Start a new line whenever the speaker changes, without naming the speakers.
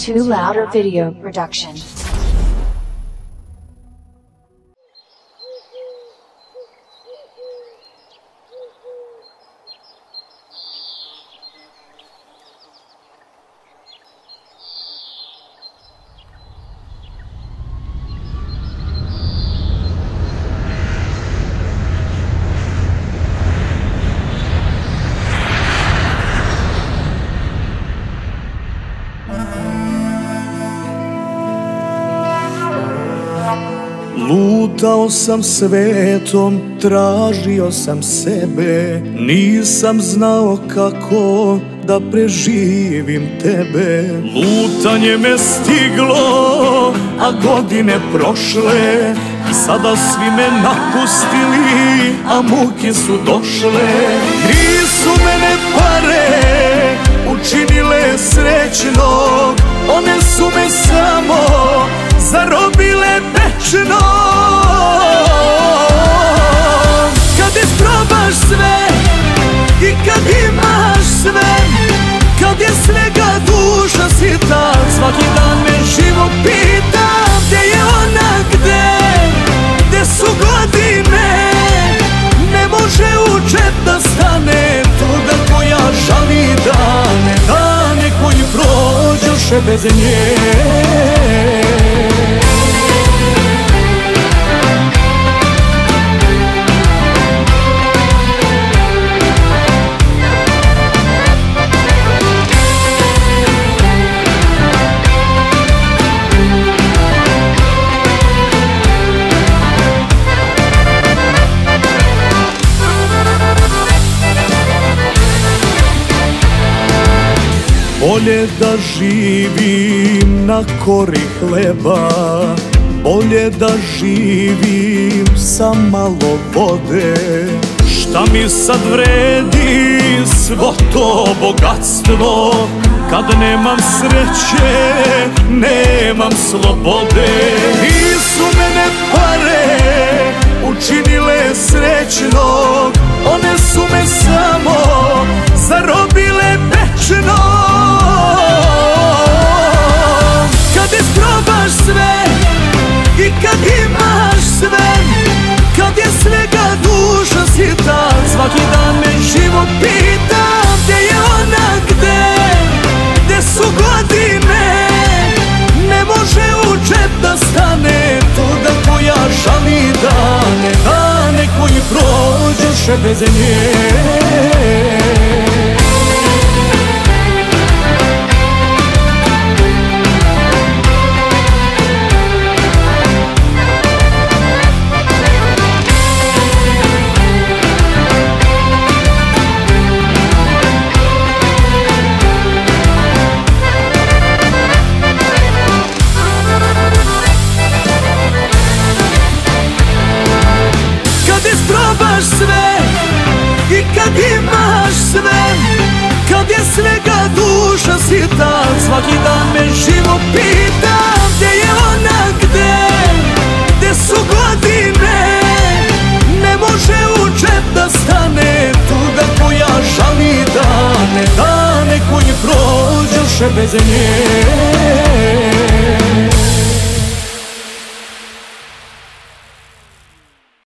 Too Louder Video Production.
Lutao sam svetom, tražio sam sebe. Nisam znao kako da preživim tebe. Lutanje me stiglo, a godine prošle. Sada svi me napustili, a muke su došle. Nisu mene pare učinile srećnog prođoše bez Bolje da živim na kori hleba Bolje da živim sa malo vode. Šta mi sad vredi svo to bogatstvo Kad nemam sreće, nemam slobode? Nisu mene pare učinile srećnog prođoše bez nje više bez nje.